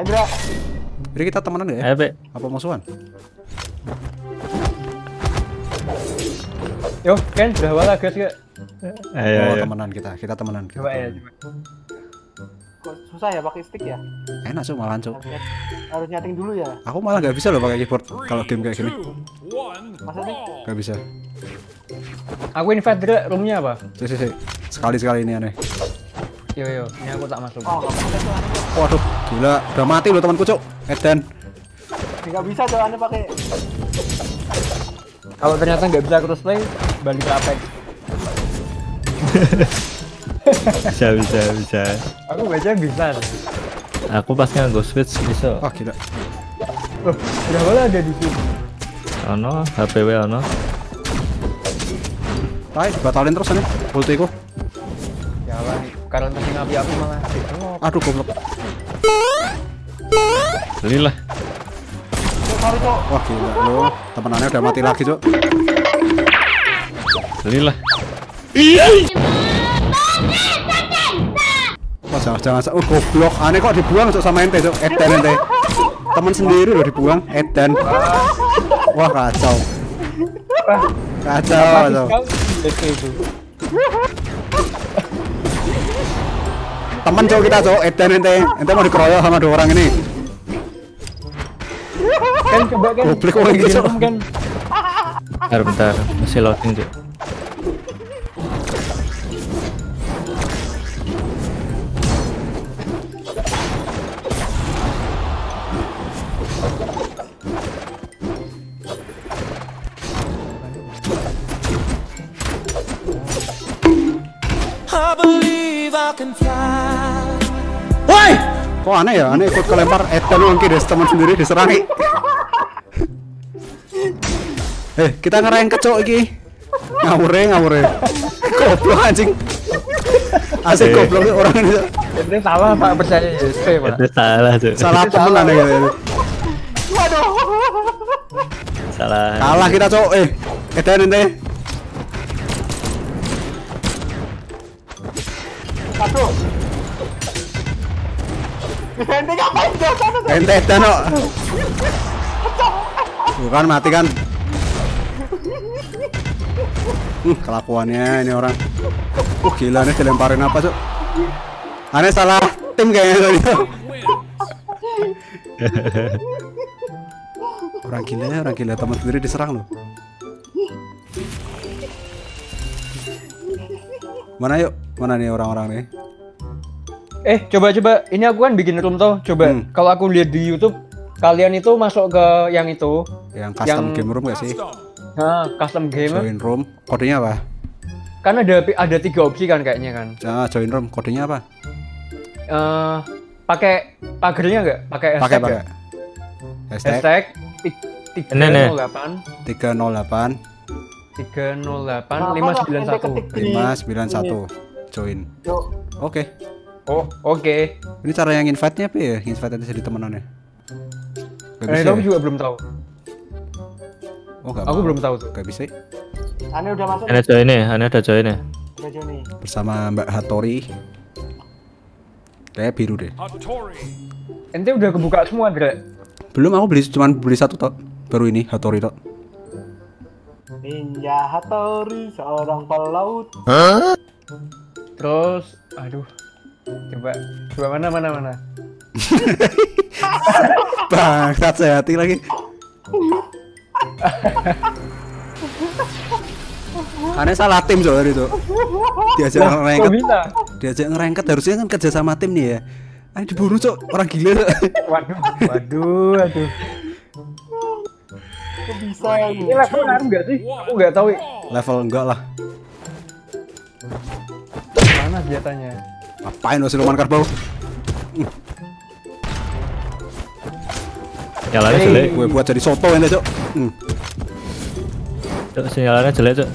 Hendra, Jadi kita temenan gak ya? Ayo, Pe. Apa musuhan? Yo, Ken, udah wala gas gak? Ayo, oh, ayo. temenan kita. Kita temenan. Kita Coba ya, temenan. coba. kok susah ya pakai stick ya? Enak cuk malahan cuk. Harus, nyeting dulu ya. Aku malah gak bisa loh pakai keyboard kalau game kayak gini. Maksudnya? Gak bisa. Aku invite dulu roomnya apa? Si si si. Sekali sekali ini aneh. Yo yo, ini aku tak masuk. Oh, nggak. Waduh, gila. Udah mati loh temanku cuk. Edan. Nggak bisa tuh aneh pakai. Kalau ternyata nggak bisa crossplay, balik ke Apex. Bisa, bisa, bisa. Aku baca bisa. Aku pas nganggo switch bisa. Wah gila. Loh, udah wala ada di sini. Ono, HPW ono. Tai, batalin terus nih ultiku. Jalan, karena tadi api api malah. Aduh goblok. Belilah. Cok. Wah gila lo. Temenannya udah mati lagi cuk. Belilah. Wah jangan jangan. Oh goblok. Aneh kok dibuang cuk sama ente cuk. Edan ente. Temen sendiri loh dibuang. Edan. Wah kacau. Wah, Kacau kacau. Temen cowok kita cowok Edan ente. Ente mau dikeroyok sama dua orang ini. Ken coba Ken. Goblok orang gitu, Cok. Ken. Bentar, bentar. Masih loading, Cuk. Woi! Kok aneh ya? Aneh ikut kelempar Edan wong kiri teman sendiri diserangi. Eh, kita ngereng kecok iki. Ngawure, ngawure. Goblok anjing. Asik goblok orang ini. Itu salah Pak percaya YSP Pak. Itu salah, Cuk. Salah temen aneh gitu. Salah. Kalah kita cowok eh. Edan ente. Aduh. Ente ngapain? Ente kok. Bukan mati kan. Hmm, kelakuannya ini orang. Uh, gila nih dilemparin apa, Cuk? Aneh salah tim kayaknya tadi. orang gila ya, orang gila teman sendiri diserang loh. Mana yuk? Mana nih orang-orang nih? Eh, coba coba. Ini aku kan bikin room tuh. Coba Hmm. kalau aku lihat di YouTube kalian itu masuk ke yang itu. Yang custom Yang- game room gak sih? Nah, custom game. Join room. Kodenya apa? Kan ada ada tiga opsi kan kayaknya kan. Ah, join room. Kodenya apa? Eh, pakai pagernya nggak? Pakai Pakai hashtag pakai. Hashtag Hashtag ti- Ini, nih. 308 308 308 Kenapa 591. ente ketik di- 591 join. Cuk, Oke. Oh, oke. Ini cara yang invite-nya apa ya? Invite nanti jadi temenannya. Gak Eh, bisa. aku ya? juga belum tahu. Oh, gak Aku mau. belum tahu tuh. Gak bisa. aneh udah masuk. Ini join nih, ini udah join nih. Udah Joni. Bersama Mbak Hatori. Kayak biru deh. Ente udah kebuka semua, Dre. Belum aku beli cuman beli satu tok. Baru ini Hatori tok. Ninja Hattori seorang pelaut. Terus, aduh. Coba, coba mana mana mana. Bangsat saya hati lagi. Aneh salah tim soalnya itu. Diajak kok ngerengket, diajak ngerengket harusnya kan kerja sama tim nih ya. Aneh dibunuh cok orang gila. Cok. Waduh, waduh, aduh. Kok bisa ini? Ini level ngaruh nggak sih? Aku nggak tahu Level enggak lah. mana senjatanya. Ngapain lo siluman kerbau? Nyalanya jelek. Gue buat jadi soto ini cok. Hmm. Cuk, sinyalannya jelek, Cuk.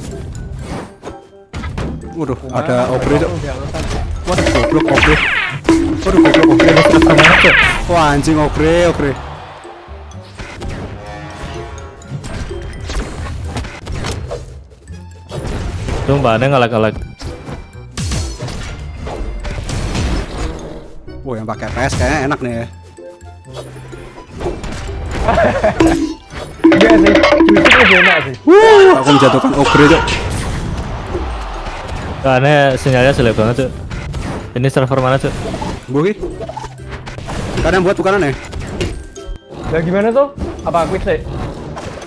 Waduh, ada obre cok. Waduh, goblok obre. Waduh, goblok Cuk? Wah anjing obre, obre. Sumpah, ini ngelak-ngelak. Wah yang pakai PS kayaknya enak nih ya. Iya sih, justru lebih enak sih. Wuh, aku menjatuhkan ogre cok. Aneh sinyalnya jelek banget cuk. Ini server mana cuk? Bogi. Kalian buat bukan aneh. Lah gimana tuh? Apa quick sih?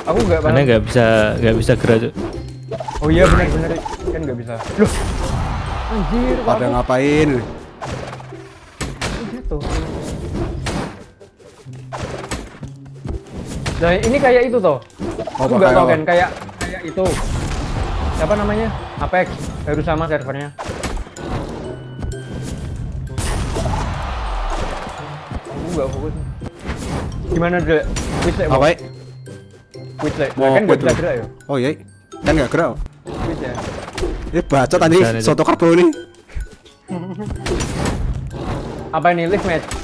Aku nggak paham. nggak bisa nggak bisa gerak cuk. Oh iya benar benar kan nggak bisa. Loh. Anjir, Pada aku ngapain? Nah ini kayak itu toh. Oh, Aku nggak tahu kan kayak kayak itu. Siapa namanya? Apex. Harus sama servernya. Aku nggak fokus. Gimana deh? Quit Apa? Quit sih. Mau kan nggak bisa gerak ya? Oh iya. Kan nggak gerak. Quit ya. Ini bacot anjing soto karbo ini. Apa ini live match?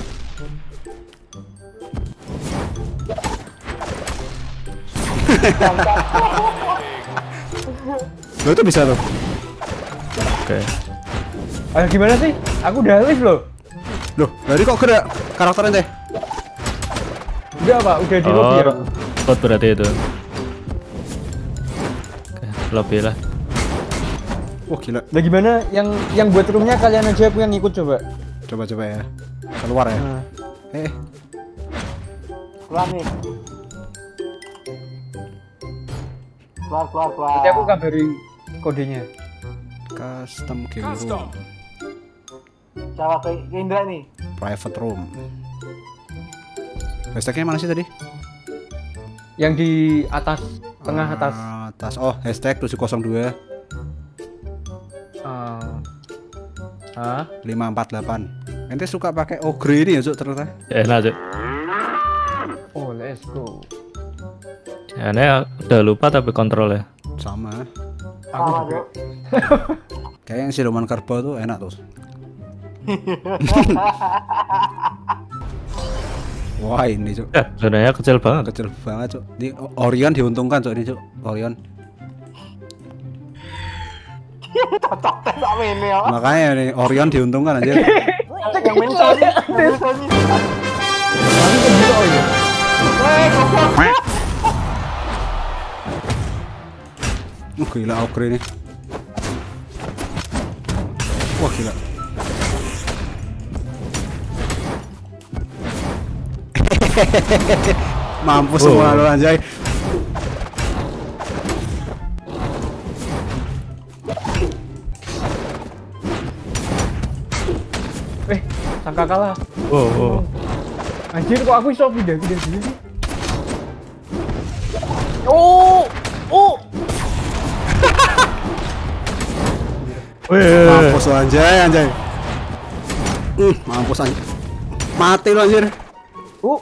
Lo itu bisa tuh. Oke. Ayo gimana sih? Aku udah live loh. Loh, dari kok gerak karakternya teh? Udah apa? Udah di lobby ya? Oh, bot berarti itu. Oke, lobby lah. Wah gila. Lah gimana? Yang yang buat roomnya kalian aja aku yang ikut coba. Coba coba ya. Keluar ya. Nah, Eh, Keluar nih. Keluar, keluar, keluar. nanti aku kabari kodenya. custom game room, Coba ke ke Indra nih. private room. Hashtagnya mana sih tadi? Yang di atas, tengah atas. Atas. Oh, hashtag 702 Eh, Hah? 548. Ente suka pakai ogre ini ya, Cuk, ternyata. Ya, enak cuk. Oh, let's go. Aneh udah lupa tapi kontrol ya. Sama. Aku Sama, juga. Kayak yang siluman kerbau tuh enak tuh. Wah ini cuk Ya, zonanya kecil banget. kecil banget cuk. Di Orion diuntungkan cuk ini cuk. Orion. Cocok tes sama ini ya. Makanya nih Orion diuntungkan aja. Yang main Sony. Yang main Sony. Tapi kok gitu oh Uh, gila ogre ini. Wah gila. Mampus semua lo anjay. Eh, sangka kalah. Oh, oh. Anjir kok aku iso pindah-pindah gini sih? Wih, Mampus lo anjay anjay. Uh, mampus anjay. Mati lo anjir. Oh,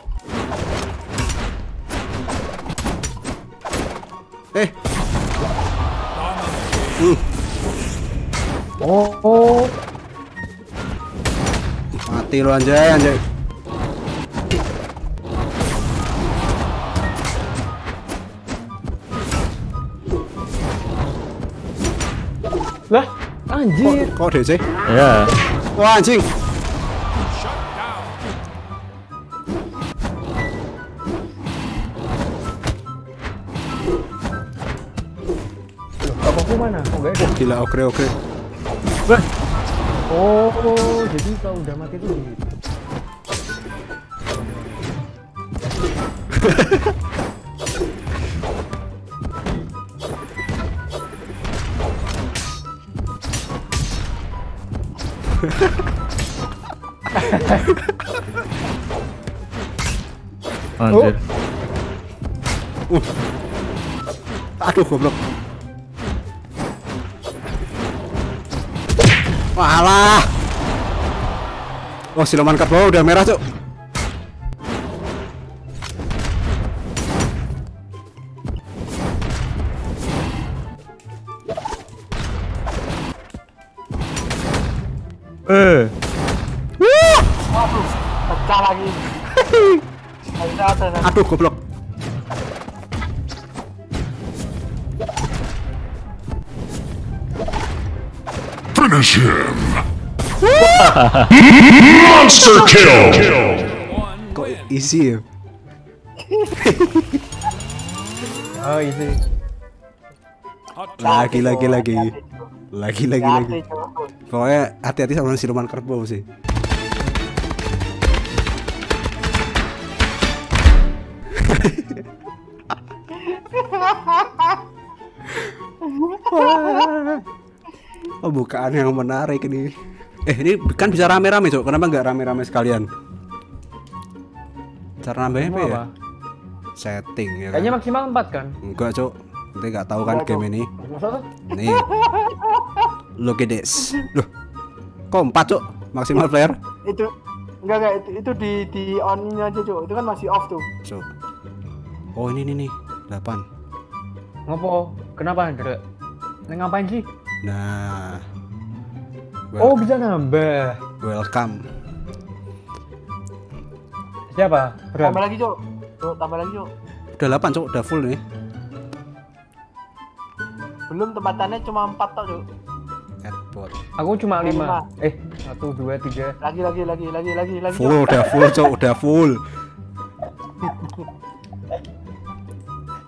Eh. Uh, oh, oh. mati lo anjay anjay. Lah, anjir. Kok DC? ya. Wah anjing. Bapakku mana? Oh, enggak ada. Gila ogre ogre. Oh, jadi kalau udah mati tuh gitu. Anjir. Aduh goblok. Walah. Oh, siluman kerbau udah merah, Cuk. Aduh goblok. Finish him! Monster kill! Kok isi ya. Oh isi. Lagi lagi lagi. Lagi lagi lagi. Pokoknya hati-hati sama siluman kerbau sih. Oh bukaan yang menarik ini. Eh ini kan bisa rame-rame cok. Kenapa nggak rame-rame sekalian? Cara nambahnya apa ya? Setting ya kan? Kayaknya maksimal 4 kan? Enggak cok. Nanti nggak tahu kan game Cok. ini. Nih. Look at this. Loh. Kok empat cok? Maksimal player? Itu enggak enggak itu, itu di di on aja, Cuk. Itu kan masih off tuh. Cok. Oh ini nih nih. Delapan. Ngopo? Kenapa Dre? Neng ngapain sih? Nah. Oh Wel- bisa nambah. welcome. Siapa? Bram. Tambah lagi, Cuk. Cuk, tambah lagi, Cuk. Udah delapan cok. Udah full nih. Belum tempatannya cuma 4 tok, Cuk. Airport. Aku cuma Lima. 5 Eh, 1, 2, 3 Lagi lagi lagi lagi lagi lagi. Full udah full cok. Udah full.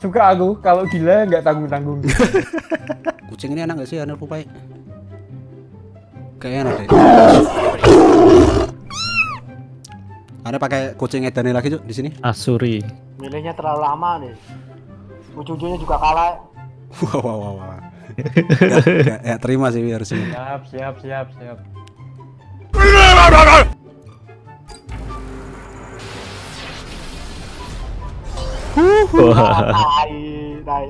Suka aku, kalau gila nggak tanggung-tanggung Kucing ini enak gak sih anak pupai? Kayaknya enak deh. Ada pakai kucing edannya lagi cok di sini. Asuri. Milihnya terlalu lama nih. Ujung-ujungnya juga kalah. Wah wah wah wah. Gak, gak- ya terima sih harusnya. Siap, siap, siap, siap Tai.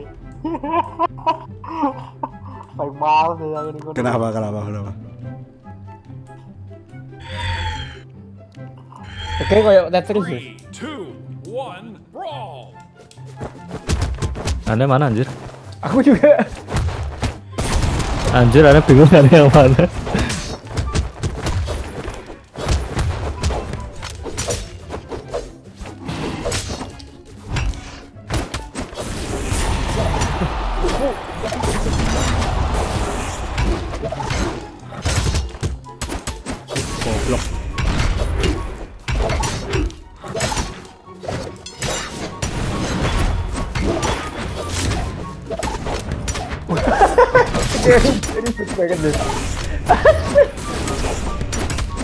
Baik males ya ini. Kenapa kenapa kenapa? Oke, kayak Tetris ya? Anda mana anjir? Aku juga Anjir, Anda bingung Anda yang mana?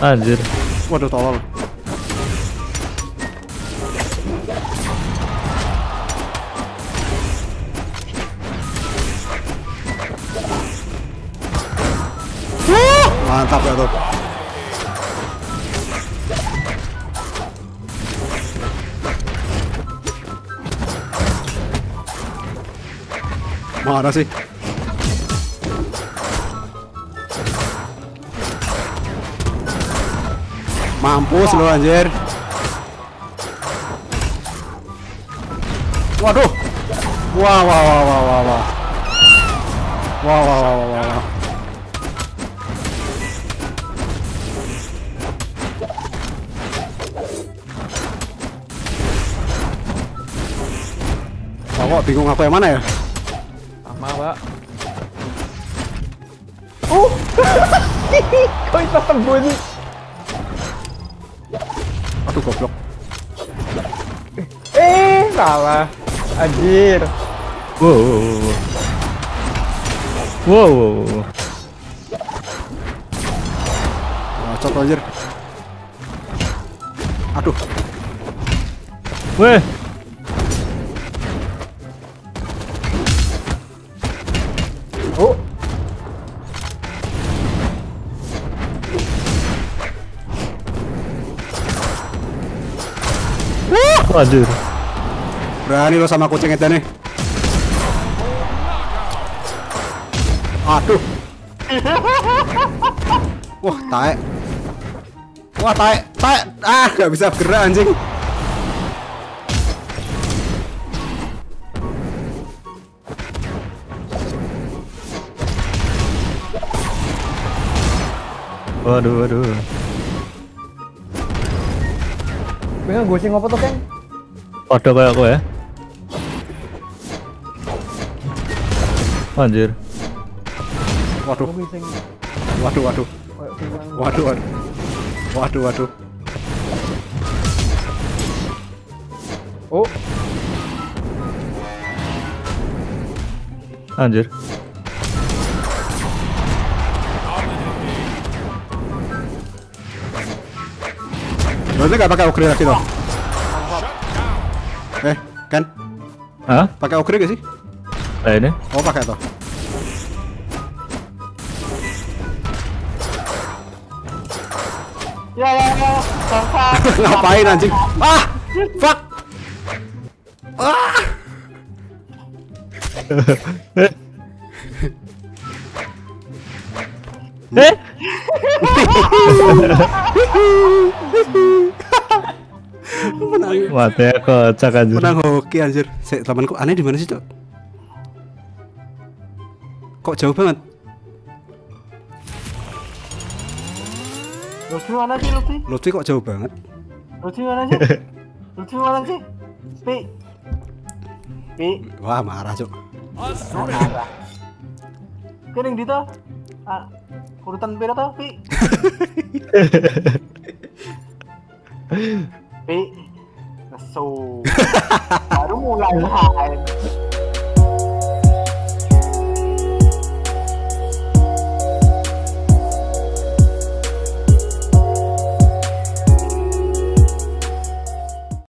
Anjir. Waduh tolol. Mantap ya tuh. Mana sih? Mampus lu anjir. Waduh. Wah wah wah wah wah wah. Wah wah wah wah wah. wah. Kok bingung aku yang mana ya? Sama, Pak Oh Kok bisa sembunyi? Aduh goblok. Eh, salah Anjir Wow. wow, wow, wow. Wow, wow, wow, wow. Bacot anjir. Aduh. Weh. Waduh. Berani lo sama kucing itu nih. Aduh. Wah, taek. Wah, taek, taek. Ah, nggak bisa gerak anjing. Waduh, waduh. Pengen gue sih ngopo tuh, Keng? Waduh kayak aku ya. Anjir. Waduh, waduh, waduh. Waduh, waduh. Waduh, waduh. Oh, Anjir. Berarti nggak pakai ogre lagi toh? Hah? Pakai ogre gak sih? Nah ini? Oh pakai toh. Ya ya ya. Ngapain anjing? Ah! Fuck! Ah! Eh? Menang. Mati kocak anjir. Menang hoki anjir. Sik temanku aneh di mana sih, Cok? Kok jauh banget? Lutfi mana sih Lutfi? Lutfi kok jauh banget? Lutfi mana sih? Lutfi mana sih? Pi. Pi. Wah, marah, Cok. Three. Kering dito. Ah, urutan pira to, Pi? Pi. Nesu. Baru mulai.